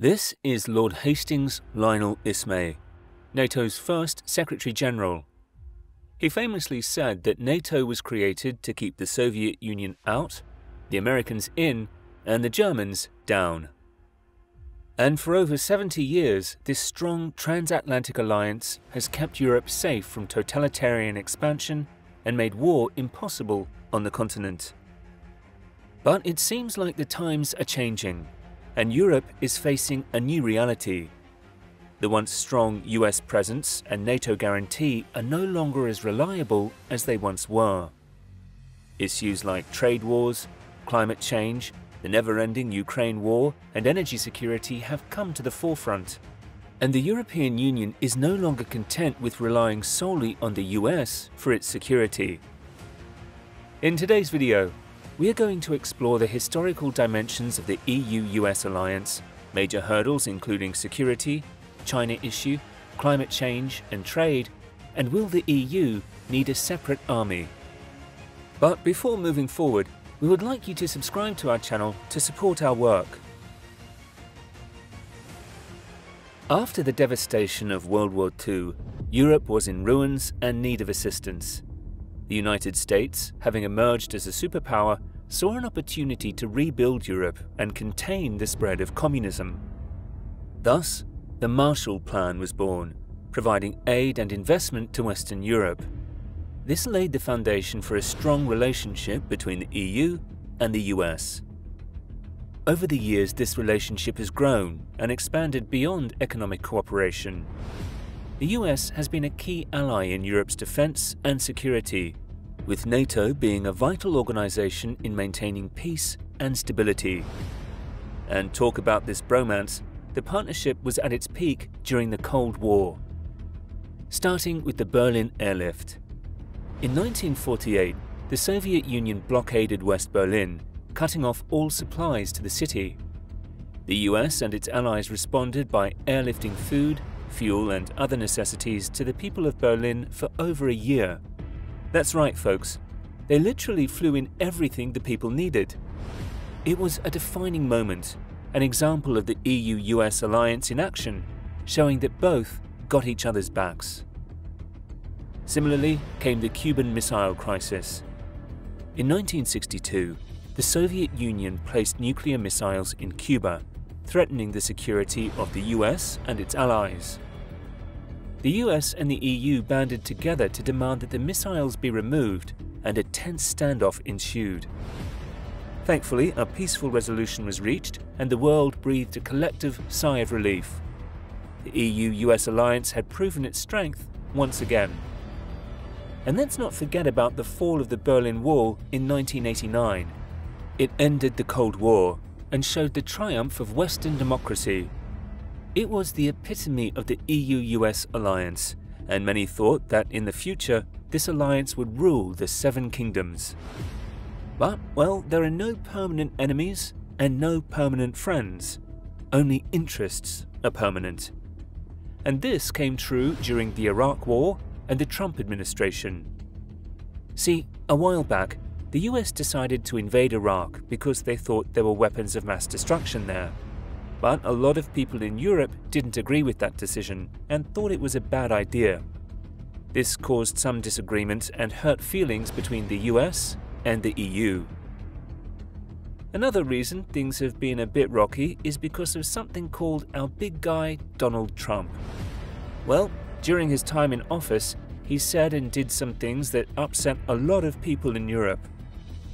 This is Lord Hastings Lionel Ismay, NATO's first Secretary General. He famously said that NATO was created to keep the Soviet Union out, the Americans in, and the Germans down. And for over 70 years, this strong transatlantic alliance has kept Europe safe from totalitarian expansion and made war impossible on the continent. But it seems like the times are changing and Europe is facing a new reality. The once strong US presence and NATO guarantee are no longer as reliable as they once were. Issues like trade wars, climate change, the never-ending Ukraine war and energy security have come to the forefront. And the European Union is no longer content with relying solely on the US for its security. In today's video, we are going to explore the historical dimensions of the EU-US alliance, major hurdles including security, China issue, climate change and trade, and will the EU need a separate army? But before moving forward, we would like you to subscribe to our channel to support our work. After the devastation of World War II, Europe was in ruins and need of assistance. The United States, having emerged as a superpower, saw an opportunity to rebuild Europe and contain the spread of communism. Thus, the Marshall Plan was born, providing aid and investment to Western Europe. This laid the foundation for a strong relationship between the EU and the US. Over the years, this relationship has grown and expanded beyond economic cooperation. The US has been a key ally in Europe's defence and security, with NATO being a vital organisation in maintaining peace and stability. And talk about this bromance, the partnership was at its peak during the Cold War. Starting with the Berlin airlift. In 1948, the Soviet Union blockaded West Berlin, cutting off all supplies to the city. The US and its allies responded by airlifting food, fuel and other necessities to the people of Berlin for over a year. That's right, folks. They literally flew in everything the people needed. It was a defining moment, an example of the EU-US alliance in action, showing that both got each other's backs. Similarly came the Cuban Missile Crisis. In 1962, the Soviet Union placed nuclear missiles in Cuba, threatening the security of the US and its allies. The US and the EU banded together to demand that the missiles be removed, and a tense standoff ensued. Thankfully, a peaceful resolution was reached, and the world breathed a collective sigh of relief. The EU-US alliance had proven its strength once again. And let's not forget about the fall of the Berlin Wall in 1989. It ended the Cold War and showed the triumph of Western democracy it was the epitome of the EU-US alliance, and many thought that in the future this alliance would rule the Seven Kingdoms. But, well, there are no permanent enemies and no permanent friends. Only interests are permanent. And this came true during the Iraq War and the Trump administration. See, a while back, the US decided to invade Iraq because they thought there were weapons of mass destruction there. But a lot of people in Europe didn't agree with that decision and thought it was a bad idea. This caused some disagreement and hurt feelings between the US and the EU. Another reason things have been a bit rocky is because of something called our big guy, Donald Trump. Well, during his time in office, he said and did some things that upset a lot of people in Europe.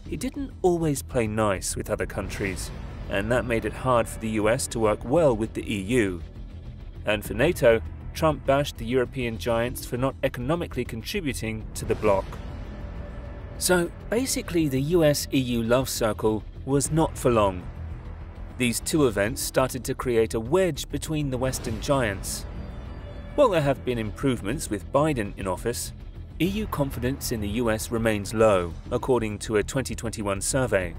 He didn't always play nice with other countries and that made it hard for the US to work well with the EU. And for NATO, Trump bashed the European giants for not economically contributing to the bloc. So basically, the US EU love circle was not for long. These two events started to create a wedge between the Western giants. While there have been improvements with Biden in office, EU confidence in the US remains low, according to a 2021 survey.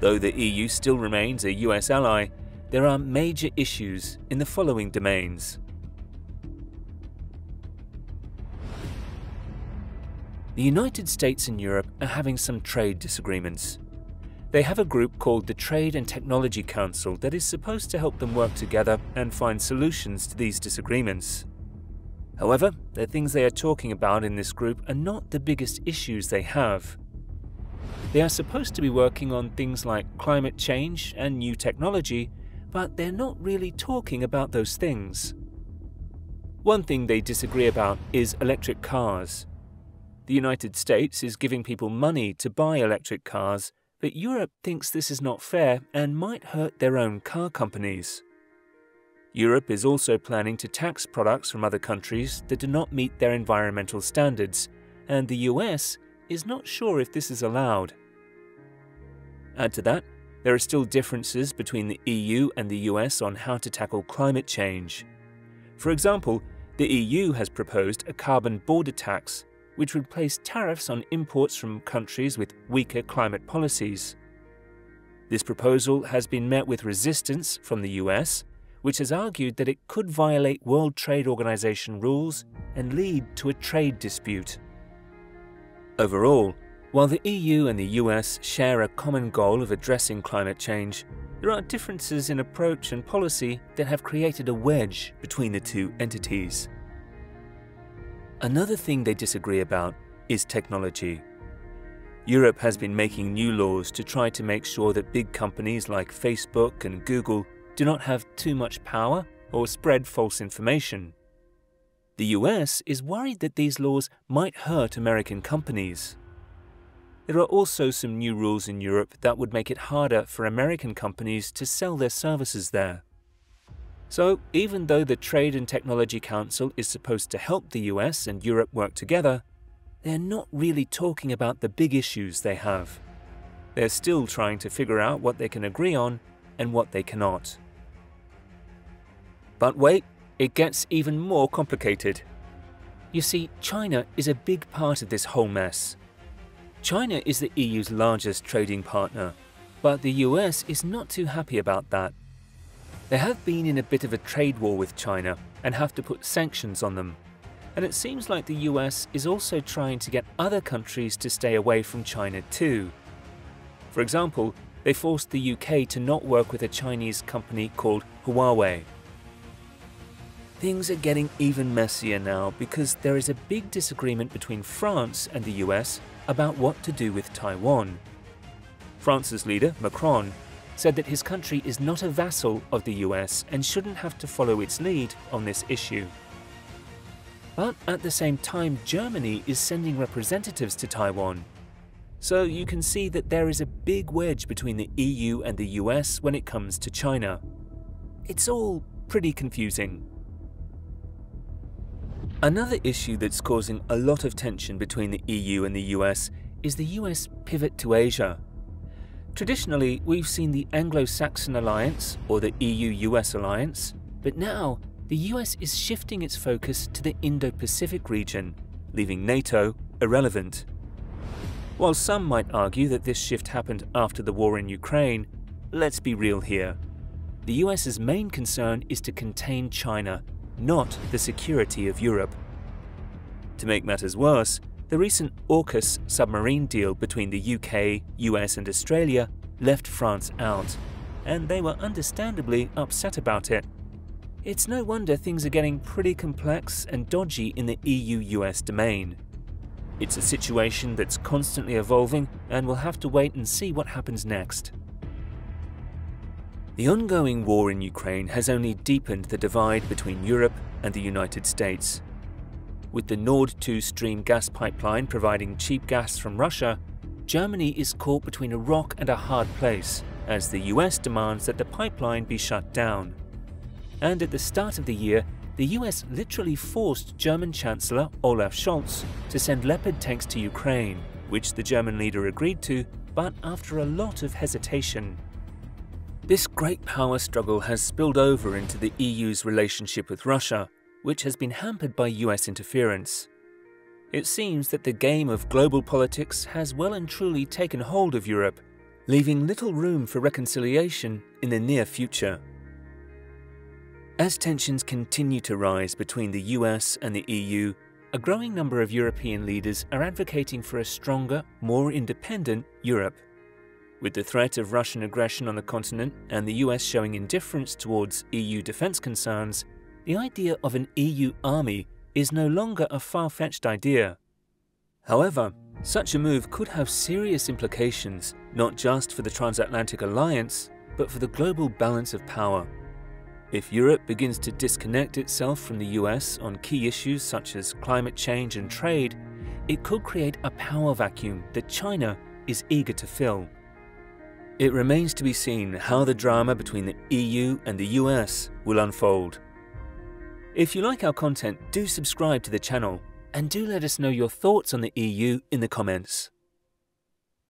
Though the EU still remains a US ally, there are major issues in the following domains. The United States and Europe are having some trade disagreements. They have a group called the Trade and Technology Council that is supposed to help them work together and find solutions to these disagreements. However, the things they are talking about in this group are not the biggest issues they have. They are supposed to be working on things like climate change and new technology, but they're not really talking about those things. One thing they disagree about is electric cars. The United States is giving people money to buy electric cars, but Europe thinks this is not fair and might hurt their own car companies. Europe is also planning to tax products from other countries that do not meet their environmental standards, and the US is not sure if this is allowed. Add to that, there are still differences between the EU and the US on how to tackle climate change. For example, the EU has proposed a carbon border tax, which would place tariffs on imports from countries with weaker climate policies. This proposal has been met with resistance from the US, which has argued that it could violate World Trade Organization rules and lead to a trade dispute. Overall, while the EU and the US share a common goal of addressing climate change, there are differences in approach and policy that have created a wedge between the two entities. Another thing they disagree about is technology. Europe has been making new laws to try to make sure that big companies like Facebook and Google do not have too much power or spread false information. The US is worried that these laws might hurt American companies. There are also some new rules in Europe that would make it harder for American companies to sell their services there. So, even though the Trade and Technology Council is supposed to help the US and Europe work together, they're not really talking about the big issues they have. They're still trying to figure out what they can agree on and what they cannot. But wait, it gets even more complicated. You see, China is a big part of this whole mess. China is the EU's largest trading partner, but the US is not too happy about that. They have been in a bit of a trade war with China and have to put sanctions on them. And it seems like the US is also trying to get other countries to stay away from China too. For example, they forced the UK to not work with a Chinese company called Huawei. Things are getting even messier now because there is a big disagreement between France and the US about what to do with Taiwan. France's leader, Macron, said that his country is not a vassal of the US and shouldn't have to follow its lead on this issue. But at the same time, Germany is sending representatives to Taiwan. So you can see that there is a big wedge between the EU and the US when it comes to China. It's all pretty confusing. Another issue that's causing a lot of tension between the EU and the US is the US pivot to Asia. Traditionally, we've seen the Anglo Saxon alliance, or the EU US alliance, but now the US is shifting its focus to the Indo Pacific region, leaving NATO irrelevant. While some might argue that this shift happened after the war in Ukraine, let's be real here. The US's main concern is to contain China not the security of Europe. To make matters worse, the recent AUKUS submarine deal between the UK, US, and Australia left France out, and they were understandably upset about it. It's no wonder things are getting pretty complex and dodgy in the EU US domain. It's a situation that's constantly evolving, and we'll have to wait and see what happens next. The ongoing war in Ukraine has only deepened the divide between Europe and the United States. With the Nord 2 Stream gas pipeline providing cheap gas from Russia, Germany is caught between a rock and a hard place as the US demands that the pipeline be shut down. And at the start of the year, the US literally forced German Chancellor Olaf Scholz to send Leopard tanks to Ukraine, which the German leader agreed to, but after a lot of hesitation. This great power struggle has spilled over into the EU's relationship with Russia, which has been hampered by US interference. It seems that the game of global politics has well and truly taken hold of Europe, leaving little room for reconciliation in the near future. As tensions continue to rise between the US and the EU, a growing number of European leaders are advocating for a stronger, more independent Europe. With the threat of Russian aggression on the continent and the US showing indifference towards EU defence concerns, the idea of an EU army is no longer a far fetched idea. However, such a move could have serious implications not just for the transatlantic alliance, but for the global balance of power. If Europe begins to disconnect itself from the US on key issues such as climate change and trade, it could create a power vacuum that China is eager to fill. It remains to be seen how the drama between the EU and the US will unfold. If you like our content, do subscribe to the channel and do let us know your thoughts on the EU in the comments.